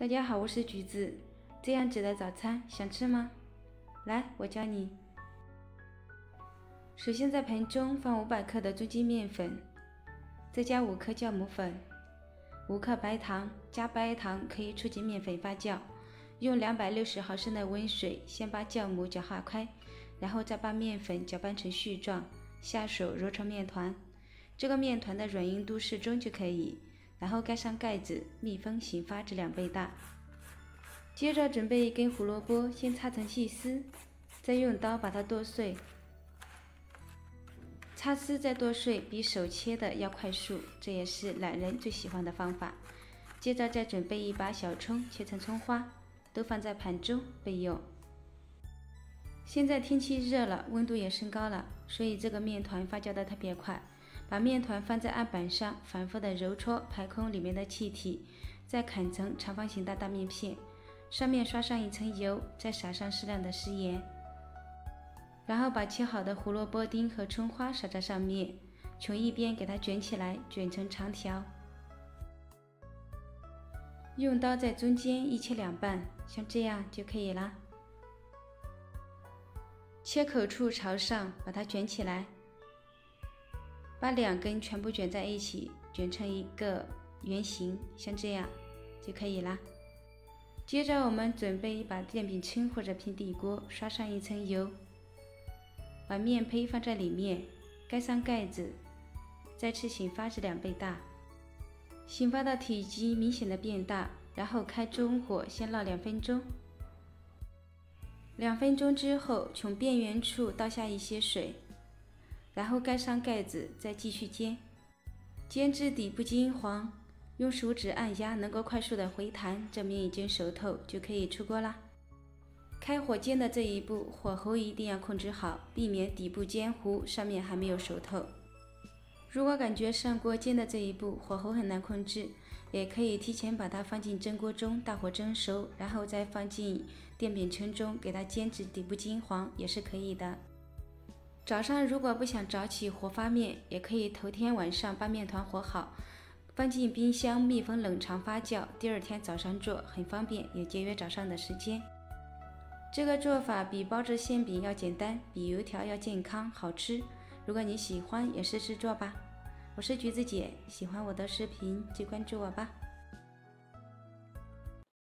大家好，我是橘子。这样子的早餐想吃吗？来，我教你。首先在盆中放五百克的中筋面粉，再加五克酵母粉，五克白糖。加白糖可以促进面粉发酵。用两百六十毫升的温水先把酵母搅化开，然后再把面粉搅拌成絮状，下手揉成面团。这个面团的软硬度适中就可以。然后盖上盖子，密封醒发至两倍大。接着准备一根胡萝卜，先擦成细丝，再用刀把它剁碎。擦丝再剁碎，比手切的要快速，这也是懒人最喜欢的方法。接着再准备一把小葱，切成葱花，都放在盘中备用。现在天气热了，温度也升高了，所以这个面团发酵的特别快。把面团放在案板上，反复的揉搓，排空里面的气体，再砍成长方形的大面片，上面刷上一层油，再撒上适量的食盐，然后把切好的胡萝卜丁和葱花撒在上面，从一边给它卷起来，卷成长条，用刀在中间一切两半，像这样就可以了。切口处朝上，把它卷起来。把两根全部卷在一起，卷成一个圆形，像这样就可以了。接着我们准备一把电饼铛或者平底锅，刷上一层油，把面胚放在里面，盖上盖子，再次醒发至两倍大。醒发的体积明显的变大，然后开中火先烙两分钟。两分钟之后，从边缘处倒下一些水。然后盖上盖子，再继续煎，煎至底部金黄，用手指按压能够快速的回弹，证明已经熟透，就可以出锅啦。开火煎的这一步，火候一定要控制好，避免底部煎糊，上面还没有熟透。如果感觉上锅煎的这一步火候很难控制，也可以提前把它放进蒸锅中，大火蒸熟，然后再放进电饼铛中，给它煎至底部金黄，也是可以的。早上如果不想早起和发面，也可以头天晚上把面团和好，放进冰箱密封冷藏发酵，第二天早上做很方便，也节约早上的时间。这个做法比包子馅饼要简单，比油条要健康好吃。如果你喜欢，也试试做吧。我是橘子姐，喜欢我的视频就关注我吧。